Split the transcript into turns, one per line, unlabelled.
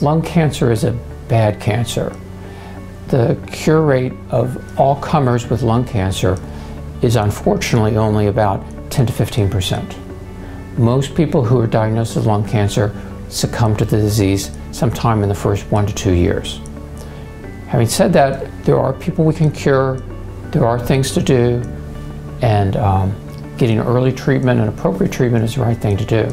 lung cancer is a bad cancer. The cure rate of all comers with lung cancer is unfortunately only about 10 to 15 percent. Most people who are diagnosed with lung cancer succumb to the disease sometime in the first one to two years. Having said that, there are people we can cure, there are things to do, and um, getting early treatment and appropriate treatment is the right thing to do.